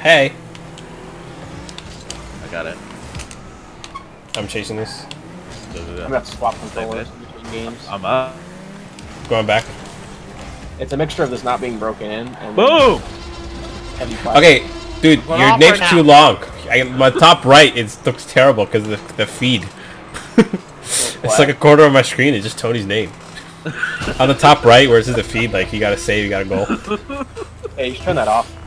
Hey. I got it. I'm chasing this. I'm gonna have to swap controllers between games. I'm up. Going back. It's a mixture of this not being broken in and Boom! Okay, dude, We're your name's too long. I, my top right it looks terrible because the, the feed. it's like a quarter of my screen. It's just Tony's name. On the top right, where it says the feed, like you gotta save, you gotta go. Hey, you should turn that off.